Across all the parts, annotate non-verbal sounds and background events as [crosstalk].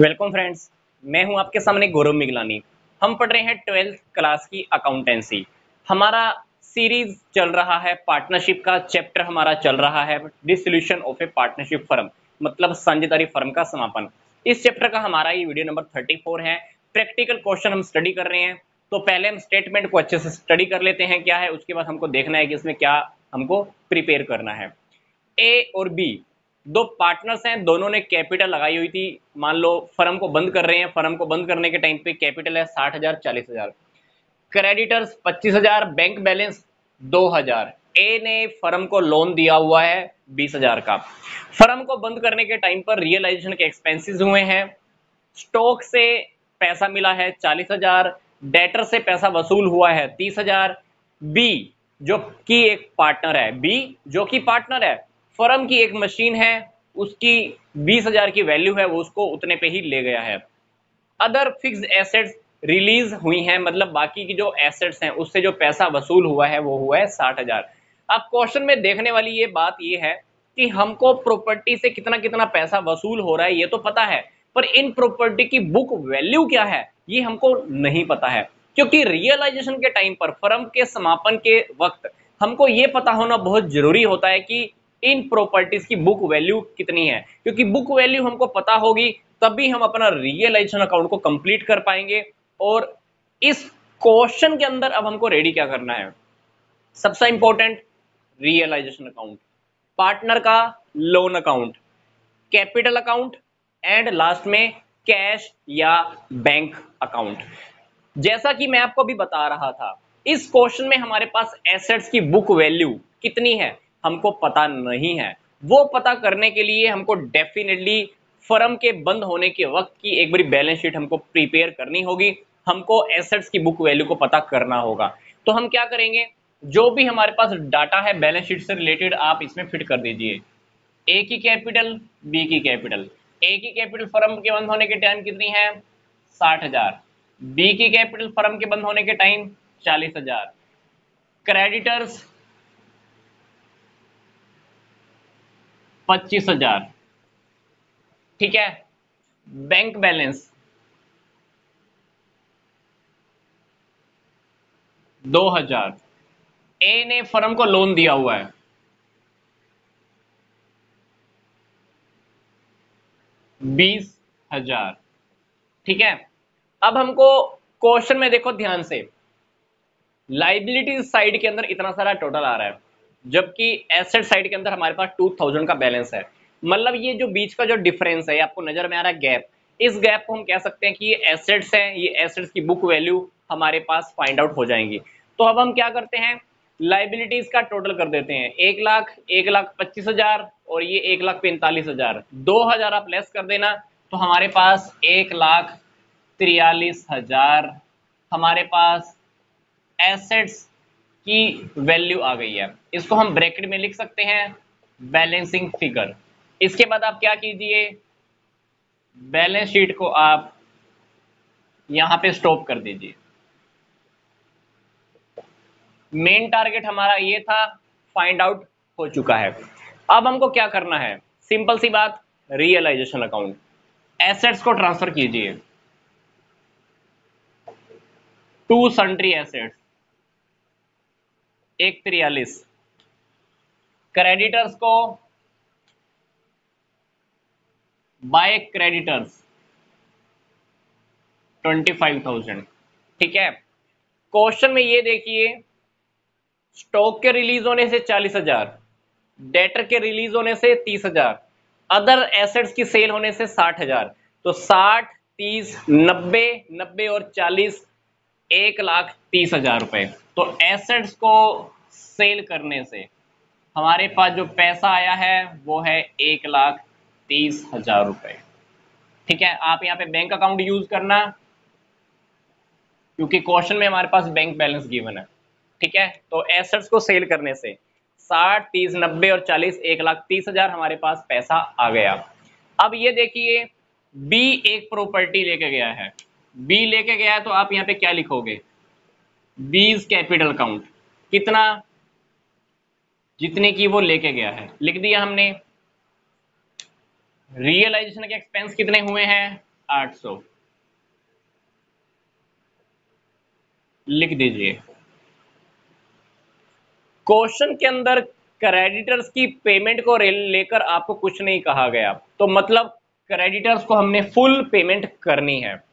Welcome friends मैं हूँ आपके सामने गौरव मिगलानी। हम पढ़ रहे हैं ट्वेल्थ क्लास की अकाउंटेंसी हमारा सीरीज़ चल रहा है पार्टनरशिप का चैप्टर हमारा चल रहा है dissolution of a partnership firm मतलब साझेदारी फर्म का समापन। इस चैप्टर का हमारा ये वीडियो नंबर 34 है। प्रैक्टिकल क्वेश्चन हम स्टडी कर रहे हैं। तो पहले हम स्टेटमेंट को अच्छे से स्टडी कर लेते हैं, क्या है, उसके बाद हमको देखना है कि इसमें क्या हमको प्रिपेयर करना है। ए और बी दो पार्टनर्स हैं, दोनों ने कैपिटल लगाई हुई थी। मान लो, फर्म को बंद कर रहे हैं, फर्म को बंद करने के टाइम पे कैपिटल है साठ हज़ार, चालीस हज़ार। क्रेडिटर्स पच्चीस हज़ार बैंक बैलेंस दो हज़ार। ए ने फर्म को लोन दिया हुआ है बीस हज़ार का। फर्म को बंद करने के टाइम पर रियलाइजेशन के एक्सपेंसेस हुए हैं। स्टॉक से पैसा मिला है चालीस हज़ार। डेटर से पैसा वसूल हुआ है तीस हज़ार। बी जो कि एक पार्टनर है। बी जो कि पार्टनर है फर्म की एक मशीन है, उसकी बीस हज़ार की वैल्यू है, वो उसको उतने पे ही ले गया है। अदर फिक्स एसेट्स रिलीज़ हुई हैं मतलब बाकी की जो एसेट्स हैं, उससे जो पैसा वसूल हुआ है, वो हुआ है साठ हज़ार। अब क्वेश्चन में देखने वाली ये बात ये है कि हमको प्रॉपर्टी से कितना कितना पैसा वसूल हो रहा है, ये तो पता है, पर इन प्रॉपर्टी की बुक वैल्यू क्या है, ये हमको नहीं पता है। क्योंकि रियलाइजेशन के टाइम पर, फर्म के समापन के वक्त, हमको ये पता होना बहुत ज़रूरी होता है कि इन प्रॉपर्टीज़ की बुक वैल्यू कितनी है? क्योंकि बुक वैल्यू हमको पता होगी, तभी हम अपना रियलाइजेशन अकाउंट को कंप्लीट कर पाएँगे। और इस क्वेश्चन के अंदर अब हमको रेडी क्या करना है? सबसे इंपॉर्टेंट रियलाइजेशन अकाउंट पार्टनर का loan account capital account and last में कैश या बैंक अकाउंट जैसा कि मैं आपको अभी बता रहा था, इस क्वेश्चन में हमारे पास एसेट्स की बुक वैल्यू कितनी है? हमको पता नहीं है। वो पता करने के लिए हमको डेफिनेटली फर्म के बंद होने के वक्त की एक बारी बैलेंस शीट हमको प्रिपेयर करनी होगी। हमको एसेट्स की बुक वैल्यू को पता करना होगा। तो हम क्या करेंगे? जो भी हमारे पास डाटा है बैलेंस शीट से रिलेटेड आप इसमें फिट कर दीजिए। ए की कैपिटल बी की कैपिटल ए की कैपिटल फर्म के बंद होने के टाइम कितनी है? साठ हज़ार। बी की कैपिटल फर्म के बंद होने के टाइम चालीस हज़ार। क्रेडिटर्स पच्चीस हज़ार। ठीक है? बैंक बैलेंस दो हज़ार। ए ने फर्म को लोन दिया हुआ है। बीस हज़ार। ठीक है? अब हमको क्वेश्चन में देखो ध्यान से। लाइबिलिटी साइड के अंदर इतना सारा टोटल आ रहा है। जबकि एसेट साइड के अंदर हमारे पास टू थाउज़ेंड का बैलेंस है। मतलब ये जो बीच का जो डिफरेंस है आपको नज़र में आ रहा है गैप इस गैप को हम कह सकते हैं कि ये एसेट्स हैं, ये एसेट्स की बुक वैल्यू हमारे पास फाइंड आउट हो जाएँगी। तो अब हम क्या करते हैं? लाइबिलिटीज का टोटल कर देते हैं। एक लाख एक लाख पच्चीस हज़ार और ये एक लाख पैंतालीस हज़ार। दो हज़ार आप लेस कर देना तो हमारे पास एक लाख तिरयालीस हज़ार। हमारे पास एसेट्स की वैल्यू आ गई है। इसको हम ब्रैकेट में लिख सकते हैं बैलेंसिंग फिगर इसके बाद आप क्या कीजिए? बैलेंस शीट को आप यहाँ पे स्टॉप कर दीजिए। मेन टारगेट हमारा ये था फाइंड आउट हो चुका है। अब हमको क्या करना है? सिंपल सी बात रियलाइजेशन अकाउंट एसेट्स को ट्रांसफ़र कीजिए। टू सन्ट्री एसेट्स एक क्रेडिटर्स को by creditors twenty five thousand ठीक है? क्वेश्चन में ये देखिए स्टॉक के रिलीज़ होने से चालीस हज़ार डेटर के रिलीज़ होने से तीस हज़ार अदर एसेट्स की सेल होने से साठ हज़ार। तो साठ, तीस, नब्बे नब्बे और चालीस एक लाख तीस हज़ार रुपए। तो एसेट्स को सेल करने से हमारे पास जो पैसा आया है, वो है एक लाख तीस हज़ार रुपए। ठीक है, आप यहाँ पे बैंक अकाउंट यूज़ करना, क्योंकि क्वेश्चन में हमारे पास बैंक बैलेंस गिवन है। ठीक है तो एसेट्स को सेल करने से साठ, तीस, नब्बे और चालीस, एक लाख तीस हज़ार हमारे पास पैसा आ गया। अब ये देखिए बी एक प्रॉपर्टी लेके गया है। बी लेके गया तो आप यहाँ पे क्या लिखोगे? बीज कैपिटल अकाउंट कितना? जितने की वो लेके गया है। लिख दिया हमने। रियलाइजेशन के एक्सपेंस कितने हुए हैं? आठ सौ। लिख दीजिए। क्वेश्चन के अंदर क्रेडिटर्स की पेमेंट को लेकर आपको कुछ नहीं कहा गया। तो मतलब क्रेडिटर्स को हमने फुल पेमेंट करनी है।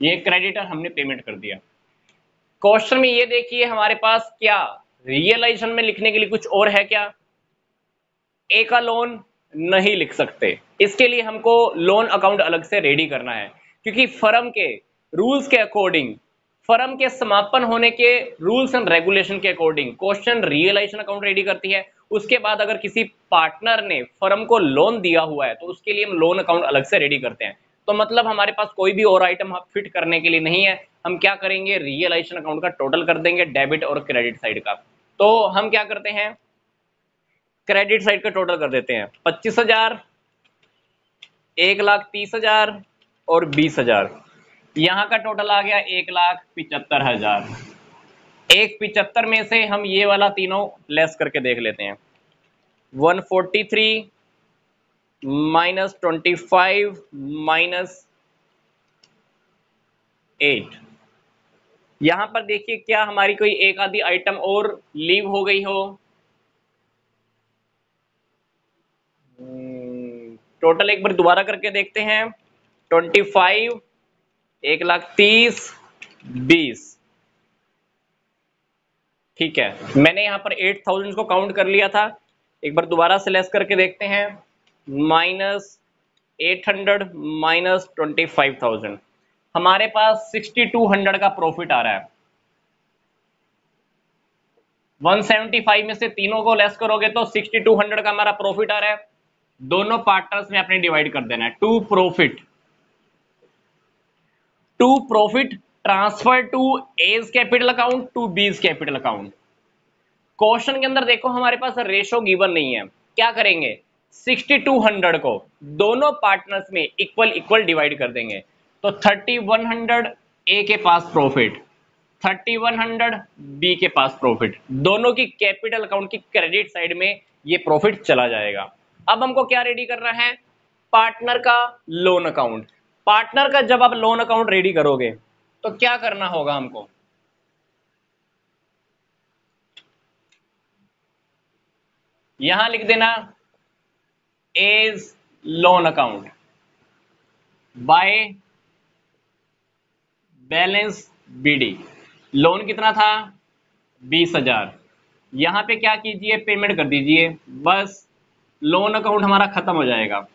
ये क्रेडिटर हमने पेमेंट कर दिया। क्वेश्चन में ये देखिए, हमारे पास क्या रियलाइजेशन में लिखने के लिए कुछ और है क्या? ए का लोन नहीं लिख सकते। इसके लिए हमको लोन अकाउंट अलग से रेडी करना है। क्योंकि फर्म के रूल्स के अकॉर्डिंग फर्म के समापन होने के रूल्स एंड रेगुलेशन के according question realisation account ready करती है। उसके बाद अगर किसी पार्टनर ने फर्म को लोन दिया हुआ है तो उसके लिए हम लोन अकाउंट अलग से रेडी करते हैं। तो मतलब हमारे पास कोई भी और आइटम आप फिट करने के लिए नहीं है। हम क्या करेंगे? रियलाइजेशन अकाउंट का टोटल कर देंगे डेबिट और क्रेडिट साइड का। तो हम क्या करते हैं? क्रेडिट साइड का टोटल कर देते हैं। पच्चीस हज़ार, एक लाख तीस हज़ार और बीस हज़ार। यहाँ का टोटल आ गया एक लाख पिचहत्तर हज़ार। एक पिचहत्तर में से हम ये वाला तीनों लेस करके देख लेते हैं। 143 minus twenty five minus eight यहाँ पर देखिए क्या हमारी कोई एक आधी आइटम और लीव हो गई हो। टोटल एक बार दोबारा करके देखते हैं। ट्वेंटी फाइव एक लाख तीस, बीस। ठीक है। मैंने यहाँ पर एट थाउज़ेंड को काउंट कर लिया था। एक बार दोबारा से लेस करके देखते हैं। Minus eight hundred minus twenty five thousand. हमारे पास सिक्सटी टू हंड्रेड का प्रॉफिट आ रहा है। 175 में से तीनों को लेस करोगे तो 6200 का हमारा प्रॉफिट आ रहा है। दोनों पार्टनर्स में अपने डिवाइड कर देना है। To profit to profit transfer to A's capital account to B's capital account question के अंदर देखो, हमारे पास रेशो गिवन नहीं है। क्या करेंगे? 6200 को दोनों पार्टनर्स में इक्वल इक्वल डिवाइड कर देंगे। तो 3100 ए के पास प्रॉफिट 3100 बी के पास प्रॉफिट दोनों की कैपिटल अकाउंट की क्रेडिट साइड में ये प्रॉफिट चला जाएगा। अब हमको क्या रेडी करना है? पार्टनर का लोन अकाउंट पार्टनर का जब आप लोन अकाउंट रेडी करोगे तो क्या करना होगा हमको? यहाँ लिख देना A's loan account by balance BD loan कितना था? बीस हज़ार। यहाँ पे क्या कीजिए? पेमेंट कर दीजिए। बस लोन अकाउंट हमारा खत्म हो जाएगा।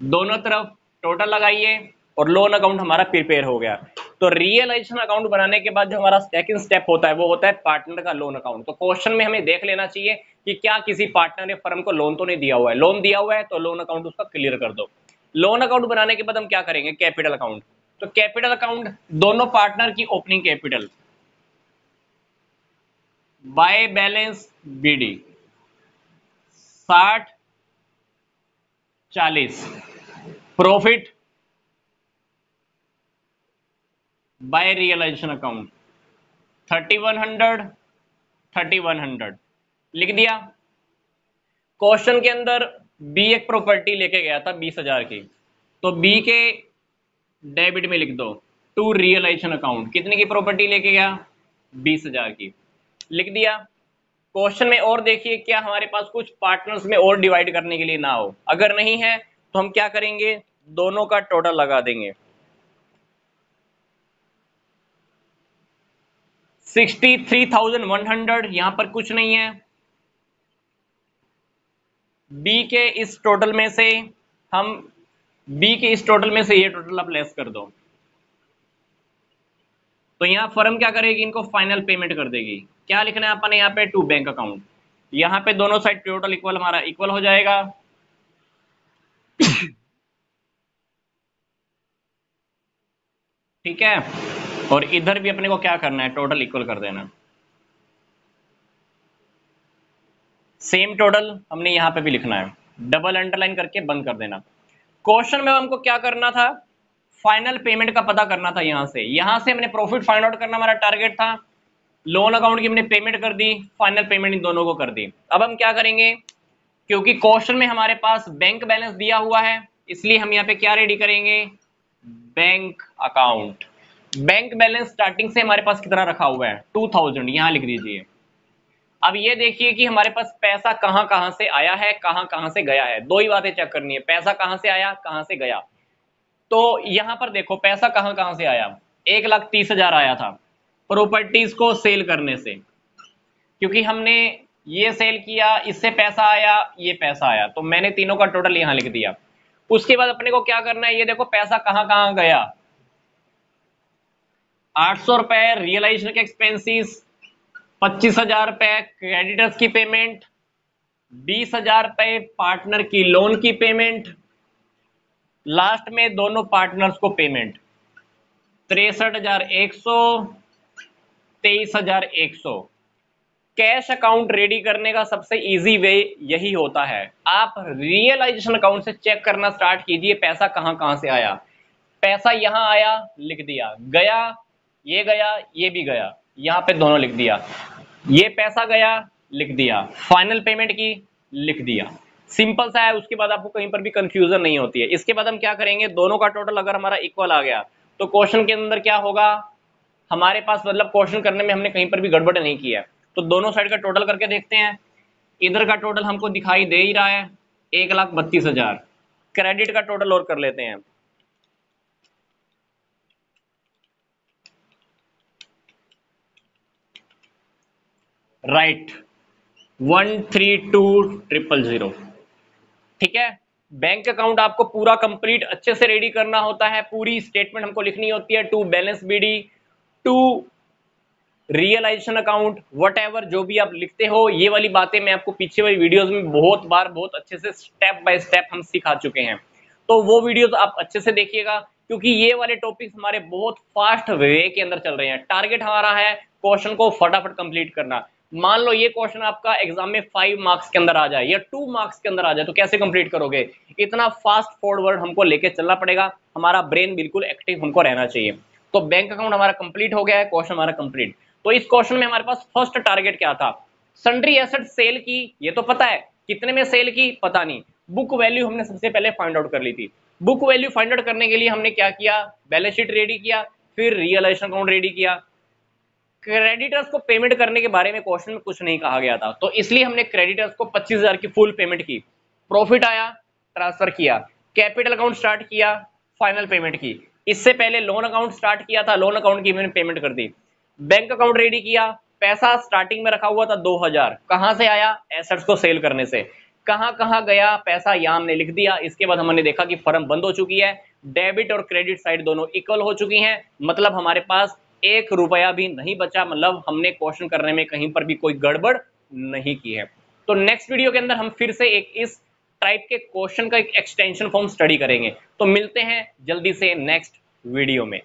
दोनों तरफ़ टोटल लगाइए। और लोन अकाउंट हमारा प्रिपेयर हो गया। तो रियलाइजेशन अकाउंट बनाने के बाद जो हमारा सेकंड स्टेप होता है, वो होता है पार्टनर का लोन अकाउंट तो क्वेश्चन में हमें देख लेना चाहिए कि क्या किसी पार्टनर ने फर्म को लोन तो नहीं दिया हुआ है। लोन दिया हुआ है तो लोन अकाउंट उसका क्लियर कर दो। लोन अकाउंट बनाने के बाद हम क्या करेंगे? कैपिटल अकाउंट तो कैपिटल अकाउंट दोनों पार्टनर की opening capital by balance BD साठ चालीस। Profit one hundred thirty one hundred लिख दिया? क्वेश्चन के अंदर बी एक प्रॉपर्टी लेके गया था बीस हज़ार की। तो बी के डेबिट में लिख दो। टू रियलाइजेशन अकाउंट कितने की प्रॉपर्टी लेके गया? बीस हज़ार की। लिख दिया? क्वेश्चन में और देखिए क्या हमारे पास कुछ पार्टनर्स में और डिवाइड करने के लिए ना हो। अगर नहीं है तो हम क्या करेंगे? दोनों का टोटल लगा देंगे। Sixty three thousand one hundred, यहाँ पर कुछ नहीं है। बी के इस टोटल में से हम बी के इस टोटल में से ये टोटल आप लेस कर दो। तो यहाँ फर्म क्या करेगी? इनको फाइनल पेमेंट कर देगी। क्या लिखना है अपन यहाँ पे? टू बैंक अकाउंट यहाँ पे दोनों साइड टोटल इक्वल हमारा इक्वल हो जाएगा। [coughs] ठीक है? और इधर भी अपने को क्या करना है? टोटल इक्वल कर देना। सेम टोटल हमने यहाँ पे भी लिखना है। डबल अंडरलाइन करके बंद कर देना। क्वेश्चन में हमको क्या करना था? फाइनल पेमेंट का पता करना था यहाँ से। यहाँ से हमने प्रॉफिट फाइंड आउट करना हमारा टारगेट था। लोन अकाउंट की हमने पेमेंट कर दी। फाइनल पेमेंट इन दोनों को कर दी। अब हम क्या करेंगे? क्योंकि क्वेश्चन में हमारे पास बैंक बैलेंस दिया हुआ है, इसलिए हम यहाँ पे क्या रेडी करेंगे? Bank account bank balance starting से हमारे पास कितना रखा हुआ है? टू थाउज़ेंड यहाँ लिख दीजिए। अब ये देखिए कि हमारे पास पैसा कहाँ कहाँ से आया है, कहाँ कहाँ से गया है। दो ही बातें चेक करनी है। पैसा कहाँ से आया, कहाँ से गया? तो यहाँ पर देखो, पैसा कहाँ कहाँ से आया? एक लाख तीस हज़ार आया था प्रॉपर्टीज़ को सेल करने से। क्योंकि हमने ये सेल किया, इससे पैसा आया, ये पैसा आया। तो मैंने तीनों का टोटल यहाँ लिख दिया। उसके बाद अपने को क्या करना है? ये देखो, पैसा कहाँ कहाँ गया? आठ सौ रुपए रियलाइजेशन के एक्सपेंसिस पच्चीस हज़ार रुपए क्रेडिटर्स की पेमेंट बीस हज़ार रुपए पार्टनर की लोन की पेमेंट लास्ट में दोनों पार्टनर्स को पेमेंट तिरसठ हज़ार एक सौ, तेईस हज़ार एक सौ। कैश अकाउंट रेडी करने का सबसे इजी वे यही होता है। आप रियलाइजेशन अकाउंट से चेक करना स्टार्ट कीजिए, पैसा कहाँ कहाँ से आया। पैसा यहाँ आया, लिख दिया। गया ये गया, ये भी गया। यहाँ पे दोनों लिख दिया। ये पैसा गया, लिख दिया। फाइनल पेमेंट की, लिख दिया। सिंपल सा है, उसके बाद आपको कहीं पर भी कंफ्यूजन नहीं होती है। इसके बाद हम क्या करेंगे? दोनों का टोटल अगर हमारा इक्वल आ गया तो क्वेश्चन के अंदर क्या होगा? हमारे पास मतलब क्वेश्चन करने में हमने कहीं पर भी गड़बड़ नहीं किया तो दोनों साइड का टोटल करके देखते हैं। इधर का टोटल हमको दिखाई दे ही रहा है, एक लाख बत्तीस हज़ार। क्रेडिट का टोटल और कर लेते हैं। Right one three two triple zero. ठीक है? बैंक अकाउंट आपको पूरा कंप्लीट अच्छे से रेडी करना होता है। पूरी स्टेटमेंट हमको लिखनी होती है। To balance BD to realisation account what जो भी आप लिखते हो, ये वाली बातें मैं आपको पीछे वाली वीडियोस में बहुत बार बहुत अच्छे से स्टेप बाय स्टेप हम सिखा चुके हैं। तो वो वीडियोस आप अच्छे से देखिएगा, क्योंकि ये वाले टॉपिक्स हमारे बहुत फास्ट वे के अंदर चल रहे हैं। टारगेट हमारा है क्वेश्चन को फटाफट कंप्लीट करना। मान लो ये क्वेश्चन आपका एग्ज़ाम में फाइव मार्क्स के अंदर आ जाए, या टू मार्क्स के अंदर आ जाए तो कैसे कंप्लीट करोगे? इतना फास्ट फॉरवर्ड हमको लेके चलना पड़ेगा। हमारा ब्रेन बिल्कुल एक्टिव हमको रहना चाहिए। तो बैंक अकाउंट हमारा कंप्लीट हो गया है क्वेश्चन हमारा कंप्लीट तो इस क्वेश्चन में हमारे पास फ़र्स्ट टारगेट क्या था? सन्ड्री एसेट सेल की, ये तो पता है। कितने में सेल की? पता नहीं। बुक वैल्यू हमने सबसे पहले फाइंड आउट कर ली थी। बुक वैल्यू फाइंड आउट करने के लिए हमने क्या किया? बैलेंस शीट रेडी किया, फिर रियलाइजेशन अकाउंट रेडी किया। क्रेडिटर्स को पेमेंट करने के बारे में क्वेश्चन में कुछ नहीं कहा गया था। तो इसलिए हमने क्रेडिटर्स को पच्चीस हज़ार की फुल पेमेंट की। प्रॉफिट आया, ट्रांसफ़र किया, कैपिटल अकाउंट स्टार्ट किया, फाइनल पेमेंट की। इससे पहले लोन अकाउंट स्टार्ट किया था, लोन अकाउंट की मैंने पेमेंट कर दी। बैंक अकाउंट रेडी किया, पैसा स्टार्टिंग में रखा हुआ था 2000 कहाँ से आया? एसेट्स को सेल करने से। कहाँ कहाँ गया? पैसा यहाँ हमने लिख दिया। इसके बाद हमने देखा कि फर्म बंद हो चुकी है। डेबिट और क्रेडिट साइड दोनों इक्वल हो चुकी हैं। मतलब हमारे पास एक रुपया भी नहीं बचा मतलब हमने क्वेश्चन करने में कहीं पर भी कोई गड़बड़ नहीं की है। तो नेक्स्ट वीडियो के अंदर हम फिर से एक इस टाइप के क्वेश्चन का एक एक्सटेंशन फॉर्म स्टडी करेंगे। तो मिलते हैं जल्दी से नेक्स्ट वीडियो में।